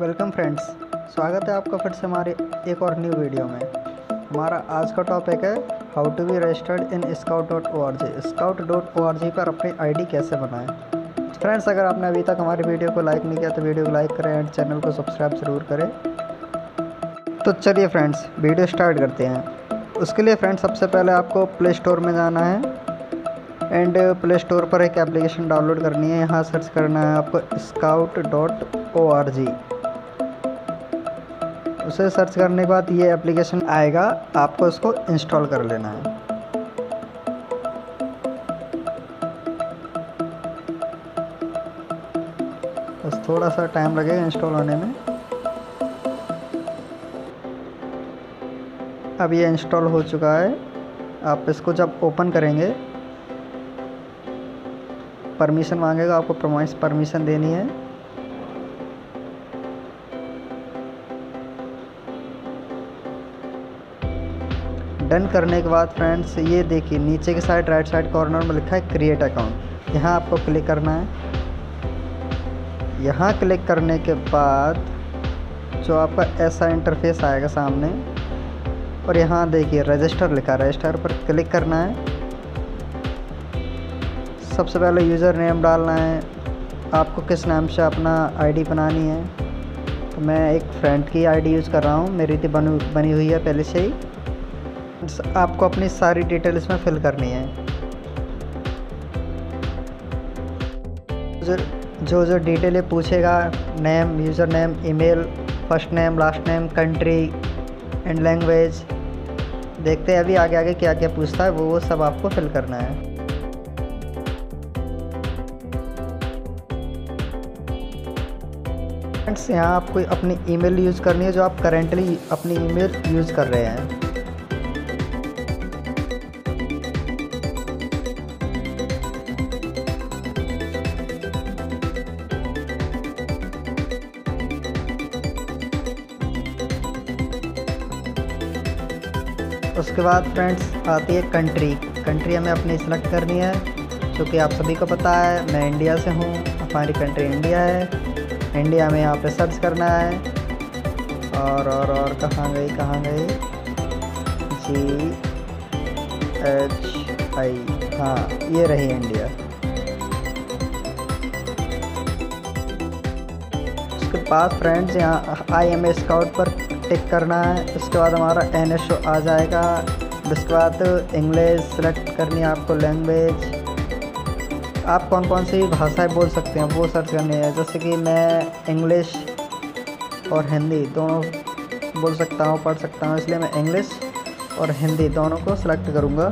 Welcome friends, स्वागत है आपका फिर से हमारे एक और न्यू वीडियो में। हमारा आज का टॉपिक है how to be registered in scout dot O R G scout dot O R G पर अपनी आईडी कैसे बनाएँ? फ्रेंड्स अगर आपने अभी तक हमारी वीडियो को लाइक नहीं किया तो वीडियो को लाइक करें एंड चैनल को सब्सक्राइब ज़रूर करें। तो चलिए फ्रेंड्स वीडियो स्टार्ट करते हैं। उसके लिए फ्रेंड्स सबसे पहले आपको प्ले स्टोर में जाना है। एंड प्ले स्टोर पर एक एप्लीकेशन डाउनलोड करनी है। यहाँ सर्च करना है आपको scout dot O R G उसे सर्च करने के बाद ये एप्लीकेशन आएगा, आपको इसको इंस्टॉल कर लेना है। बस थोड़ा सा टाइम लगेगा इंस्टॉल होने में। अब ये इंस्टॉल हो चुका है। आप इसको जब ओपन करेंगे परमिशन मांगेगा, आपको परमिशन देनी है। डन करने के बाद फ्रेंड्स, ये देखिए, नीचे के साइड, राइट साइड कॉर्नर में लिखा है क्रिएट अकाउंट यहाँ आपको क्लिक करना है। यहाँ क्लिक करने के बाद जो आपका ऐसा इंटरफेस आएगा सामने, और यहाँ देखिए रजिस्टर लिखा रजिस्टर पर क्लिक करना है। सबसे पहले यूज़र नेम डालना है। आपको किस नाम से अपना आईडी बनानी है? तो मैं एक फ्रेंड की आईडी यूज़ कर रहा हूँ। मेरी तो बनी बनी हुई है पहले से ही। आपको अपनी सारी डिटेल इसमें फिल करनी है। जो जो जो डिटेल पूछेगा name user name email first name last name country and language देखते हैं अभी आगे आगे क्या क्या पूछता है, वो वो सब आपको फिल करना है। फ्रेंड्स यहाँ आपको अपनी ईमेल यूज़ करनी है, जो आप करेंटली अपनी ईमेल यूज़ कर रहे हैं। उसके बाद फ्रेंड्स आती है कंट्री कंट्री हमें अपनी सिलेक्ट करनी है क्योंकि आप सभी को पता है, मैं इंडिया से हूँ, हमारी कंट्री इंडिया है। इंडिया में यहाँ पे सर्च करना है। और और और, कहाँ गई कहाँ गई? जी एच आई हाँ ये रही इंडिया उसके बाद फ्रेंड्स यहाँ आई एम ए स्काउट पर टिक करना है, उसके बाद हमारा एन एस आ जाएगा। उसके बाद इंग्लिश सेलेक्ट करनी है आपको लैंग्वेज आप कौन कौन सी भाषाएँ बोल सकते हैं, वो सर्च करनी है। जैसे कि मैं इंग्लिश और हिंदी दोनों बोल सकता हूँ, पढ़ सकता हूँ, इसलिए मैं इंग्लिश और हिंदी दोनों को सेलेक्ट करूँगा।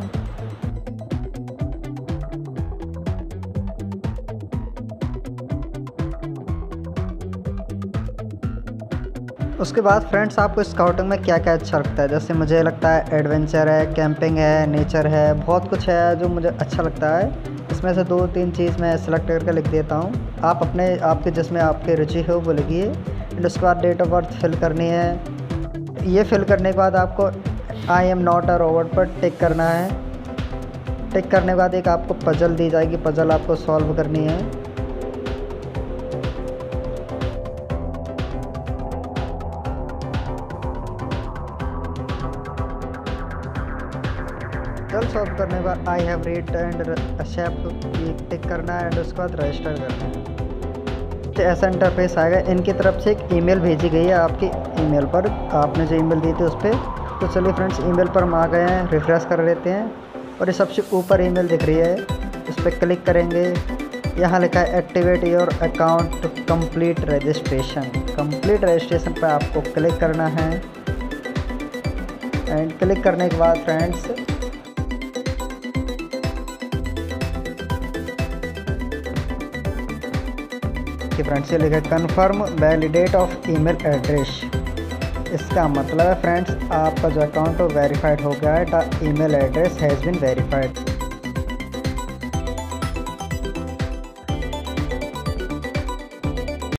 उसके बाद फ्रेंड्स आपको स्काउटिंग में क्या क्या अच्छा लगता है? जैसे मुझे लगता है एडवेंचर है कैंपिंग है नेचर है, बहुत कुछ है जो मुझे अच्छा लगता है। इसमें से दो तीन चीज़ मैं सेलेक्ट करके लिख देता हूँ। आप अपने, आपके जिसमें आपकी रुचि हो वो लिखिए एंड उसके बाद डेट ऑफ़ बर्थ फिल करनी है। ये फिल करने के बाद आपको I am not a robot पर टिक करना है। टिक करने के बाद एक आपको पजल दी जाएगी। पजल आपको सॉल्व करनी है। जल्द सॉल्व करने के बाद I have read and accept tick करना है एंड उसके बाद रजिस्टर करना है। तो ऐसा इंटरफेस आएगा। इनकी तरफ़ से एक ईमेल भेजी गई है आपकी ईमेल पर। आपने जो ईमेल दी थी उस पर तो चलिए फ्रेंड्स ईमेल पर हम आ गए हैं रिफ्रेश कर लेते हैं। और ये सबसे ऊपर ईमेल दिख रही है। उस पर क्लिक करेंगे। यहाँ लिखा है activate your account complete registration complete registration पर आपको क्लिक करना है। एंड क्लिक करने के बाद फ्रेंड्स कि फ्रेंड्स ये लिखा confirm validate of email address इसका मतलब है फ्रेंड्स आपका जो अकाउंट वेरीफाइड हो गया है email address has been verified